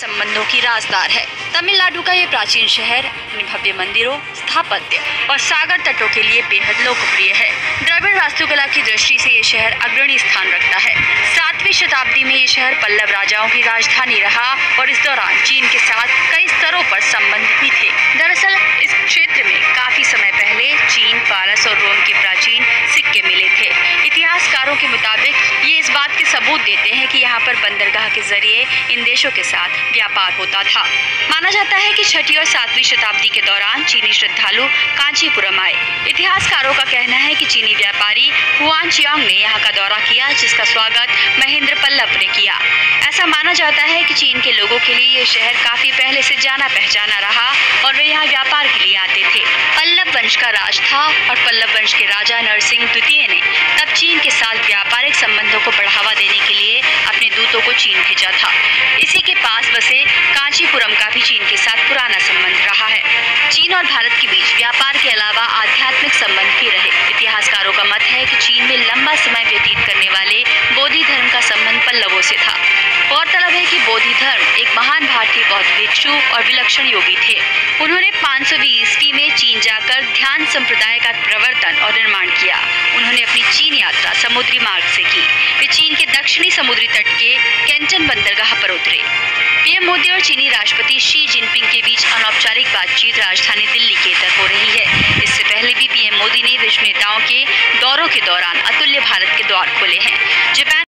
संबंधों की राजदार है। तमिलनाडु का ये प्राचीन शहर अपने भव्य मंदिरों, स्थापत्य और सागर तटों के लिए बेहद लोकप्रिय है। द्रविड़ वास्तुकला की दृष्टि से ये शहर अग्रणी स्थान रखता है। सातवीं शताब्दी में ये शहर पल्लव राजाओं की राजधानी रहा और इस दौरान चीन के साथ कई स्तरों पर संबंध भी थे। दरअसल, इस क्षेत्र में काफ़ी समय पहले चीन, पारस और रोम के इतिहासकारों के मुताबिक ये इस बात के सबूत देते हैं कि यहाँ पर बंदरगाह के ज़रिए इन देशों के साथ व्यापार होता था। माना जाता है कि छठी और सातवीं शताब्दी के दौरान चीनी श्रद्धालु कांचीपुरम आए। इतिहासकारों का कहना है कि चीनी व्यापारी हुआन चियांग ने यहाँ का दौरा किया, जिसका स्वागत महेंद्र पल्लव ने किया। ऐसा माना जाता है कि चीन के लोगों के लिए ये शहर काफ़ी पहले से जाना पहचाना रहा और वे यहाँ व्यापार के लिए आते थे। पल्लव वंश का राज था और पल्लव वंश के राजा नरसिंह द्वितीय ने को बढ़ावा देने के लिए अपने दूतों को चीन भेजा था। इसी के पास बसे कांचीपुरम का भी चीन के साथ पुराना संबंध रहा है। चीन और भारत के बीच व्यापार के अलावा आध्यात्मिक संबंध भी रहे। इतिहासकारों का मत है कि चीन में लंबा समय व्यतीत करने वाले बोधि धर्म का संबंध पल्लवों से था। गौरतलब है कि बोधि धर्म एक महान भारतीय बौद्ध भिक्षु और विलक्षण योगी थे। उन्होंने 520 ईस्वी में जाकर ध्यान संप्रदाय का प्रवर्तन और निर्माण किया। उन्होंने अपनी चीन यात्रा समुद्री मार्ग से की। वे चीन के दक्षिणी समुद्री तट के कैंटन बंदरगाह पर उतरे। पीएम मोदी और चीनी राष्ट्रपति शी जिनपिंग के बीच अनौपचारिक बातचीत राजधानी दिल्ली के अंदर हो रही है। इससे पहले भी पीएम मोदी ने विश्व नेताओं के दौरों के दौरान अतुल्य भारत के द्वार खोले हैं। जापान